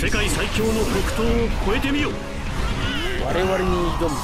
世界最強の黒刀を超えてみよ我々に挑む。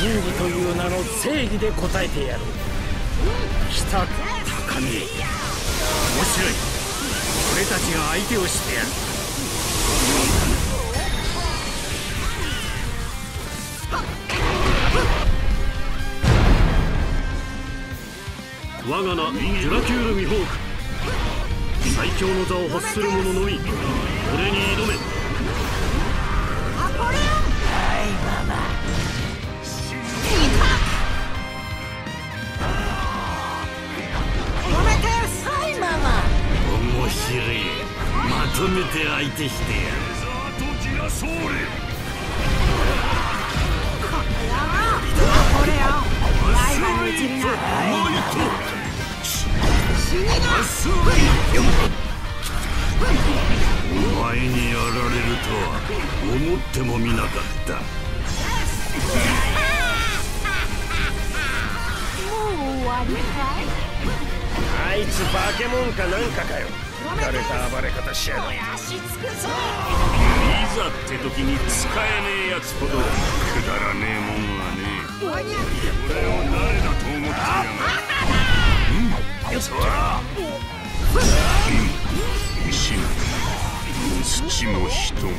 真理という名の正義で答えてやろう。北高見面白い。俺たちが相手をしてやる。我が名ジュラキュール・ミホーク。最強の座を欲する者のみ俺に挑め。アポレオンはいママプロメテウスはいママ面白いまとめて相手してやるザートギラソーレこれはアポレオンライバルに散りな死にな。お前にやられるとは思ってもみなかった。もう終わりかい？あいつ化け物かなんかかよ。慣れた暴れ方しやがっていざって時に使えねえやつほどくだらねえもんはね俺を誰だと思ってやがるよそら石も土も人も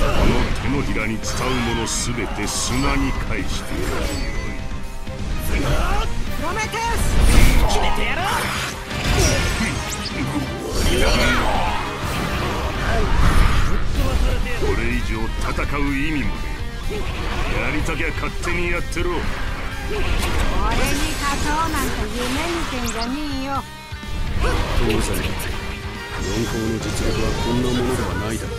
あの手のひらに伝うものすべて砂に返してやるプロメテウス決めてやろこれ以上戦う意味もねやりたきゃ勝手にやってろ。俺に勝とうなんて夢見てんじゃねえよ。当然四皇の実力はこんなものではないだろう。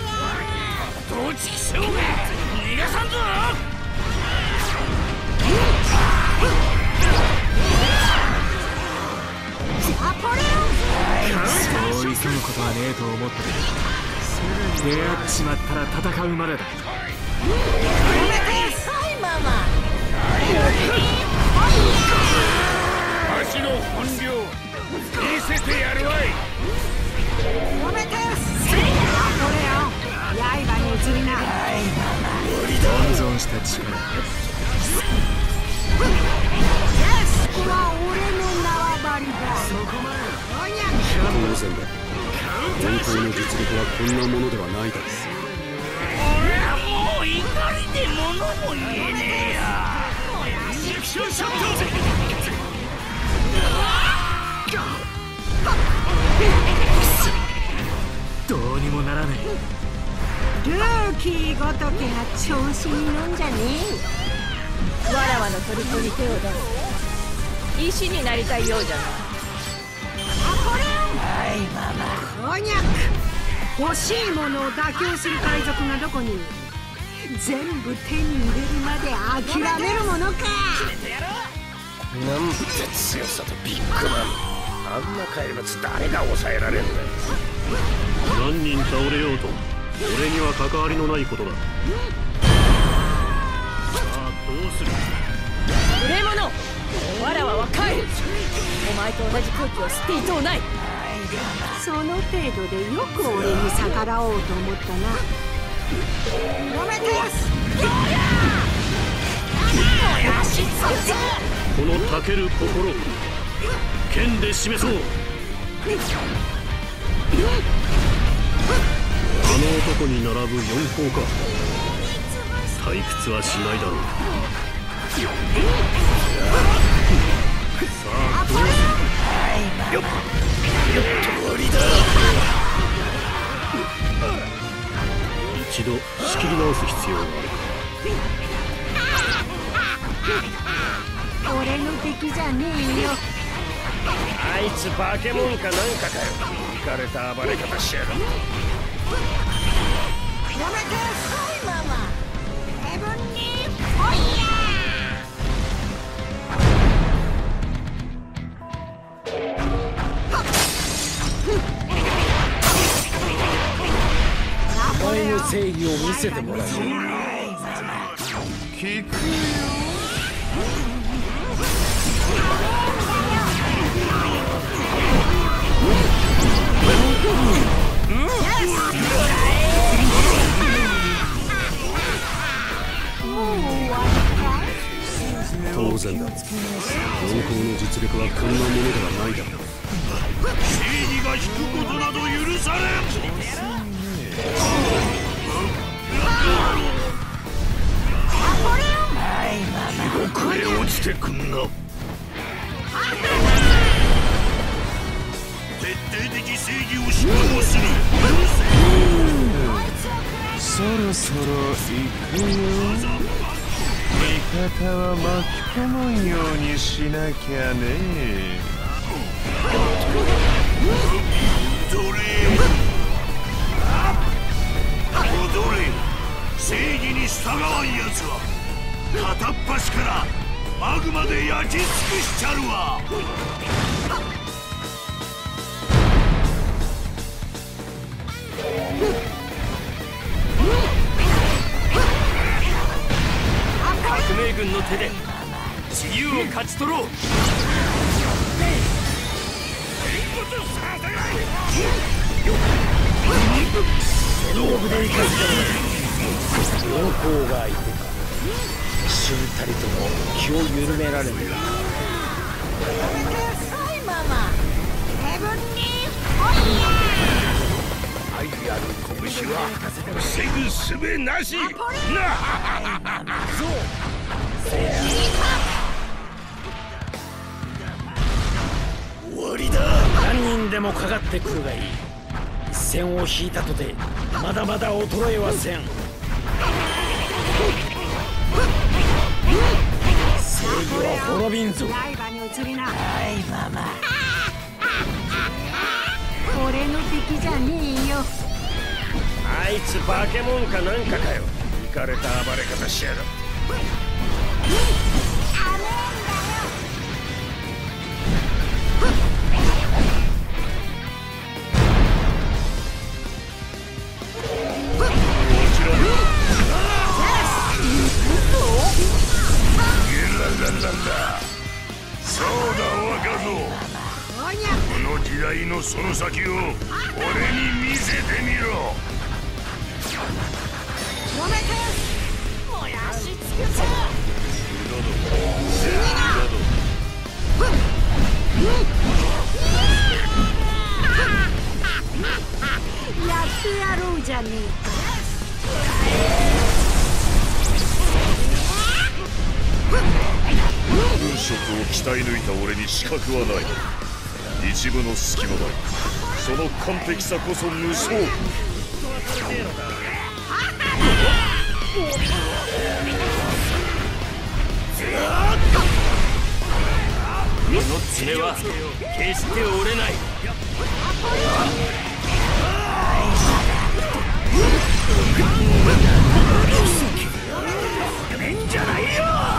うどちきしょうが逃がさんぞ。アポレオンそう急ぐことはねえと思って。る出会ってしまったら戦うまでだた力ここは俺の縄張りだそこまで当然だ四皇の実力はこんなものではないだろう俺はもう怒りで物も言えねえやセクションショットどうにもならないルーキーごときが調子に乗んじゃねわらわの虜に手を出す石になりたいようじゃなアポレオンはいママおにゃく。欲しいものを妥協する海賊がどこに？いる全部手に入れるまで諦めるものか。なんて強さとビッグマン。あんな怪物誰が抑えられるんだよ。何人倒れようと？俺には関わりのないことだ。さあどうする？無礼者わらわは帰るお前と同じ空気を吸っていとうない。その程度でよく俺に逆らおうと思ったな。プロメテウスこのたける心剣で示そう。あの男に並ぶ四皇か。退屈はしないだろう。さあどうするよっよっと終わりだ一度仕切り直す必要がある。俺の敵じゃねえよあいつ化け物かなんかかよ。行かれた暴れ方しやがって。正義を見せてもらう聞くよ当然だ。四皇の実力はこんなものではないだろう。正義が引くことなど許されん地獄へ落ちてくんな。徹底的正義を執行するそろそろ行くよ。味方は巻き込まんようにしなきゃね踊れ。踊れ。正義に従わんやつは。片っ端からマグマで焼き尽くしちゃるわ。革命軍の手で自由を勝ち取ろう。戦国で生かすから四皇が相手か一瞬たりとも気を緩められぬ愛ある拳は防ぐ術なし。な。終わりだ。何人でもかかってくるがいい。一線を引いたとてまだまだ衰えはせん。正義は滅びんぞ。刃に移りな。はいママ俺の敵じゃねえよ。あいつ化け物かなんかかよ。イかれた暴れ方しやがって。そうだ若時代のその先を俺に見せてみろ。止めて燃やし尽くせ死ぬなやってやろうじゃねえか軍職を鍛え抜いた俺に資格はない。一部の隙間だ。その完璧さこそ無双。この爪は決して折れない。これは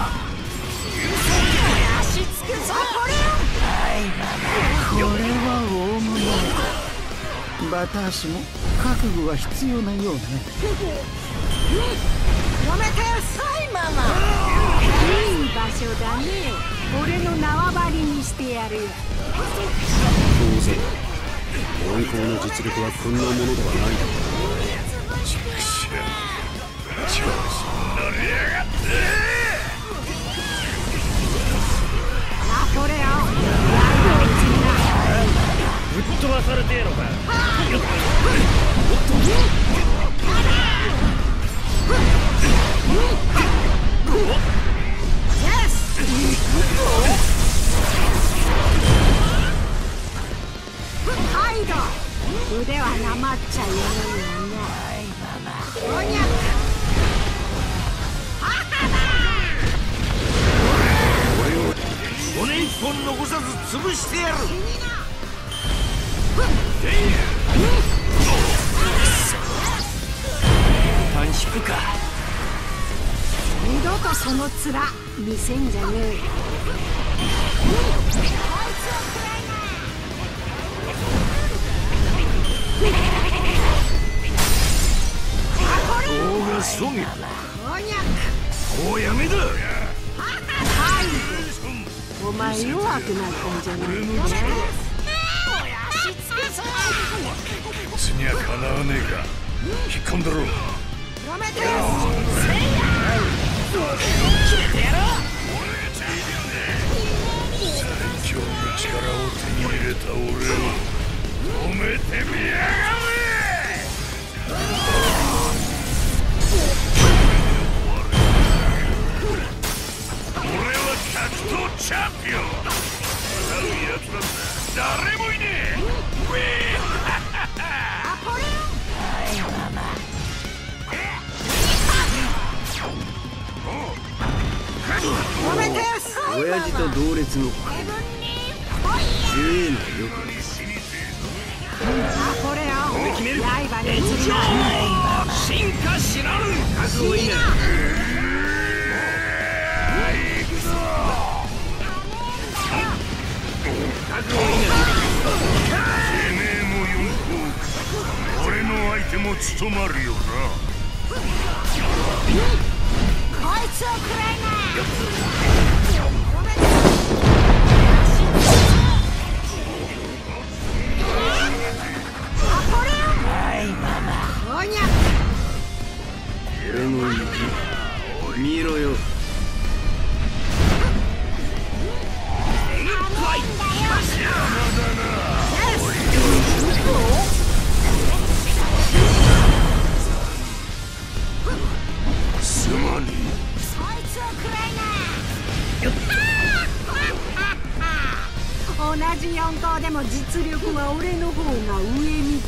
大物。バタ足も覚悟が必要なようね。止めてはいママ。いい場所だね。俺の縄張りにしてやる。よ当然温厚の実力はこんなものではないだろう畜生調子に乗りやがってナポレオンれてえのかよなおにゃ骨一本残さず潰してやる。短縮か。二度とその面見せんじゃねえ。お前弱く。なったんじゃないかつにゃかなわねえか。引っ込んだろ。プロメテウ最強の力を手に入れた俺を褒めてみやがれ。と同列の強えのよアポレオン刃に移りな進化しらぬ覚悟いなも務まるよな。こいつを食らい。な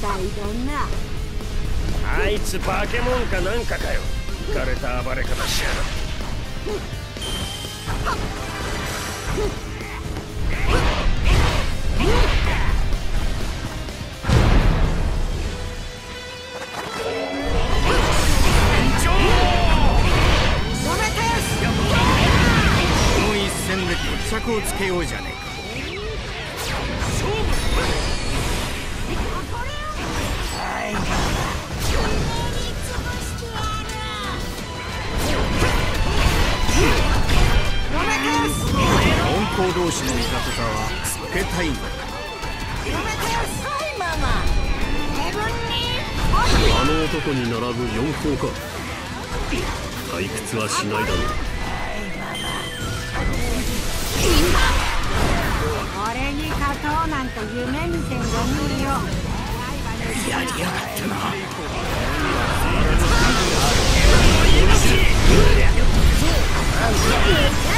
上みたいだなあいつ化け物かなんかかよ。浮かれた暴れ方しやがって。戦で決着をつけようじゃねプつけたいんだプロメテウスはいママ。ヘブンリあの男に並ぶ四皇か退屈はしないだろう。俺に勝とうなんて夢見てんじゃねえよ。やりやがってな。お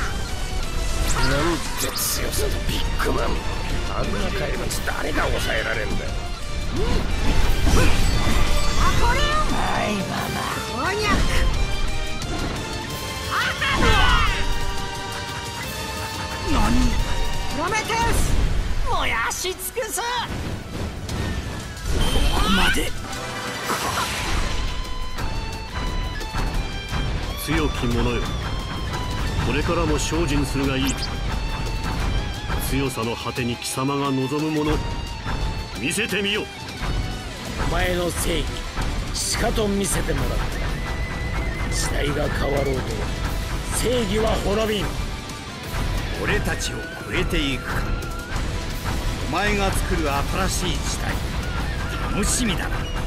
なんて強さとビッグマンあんな怪物誰が抑えられんだよ。アポレオンはいママこにゃくアタ何プロメテウス燃やし尽くすここまで強き者よ。これからも精進するがいい。強さの果てに貴様が望むもの。見せてみよお前の正義しかと見せてもらった。時代が変わろうと正義は滅びん。俺たちを超えていくか。お前が作る新しい時代楽しみだな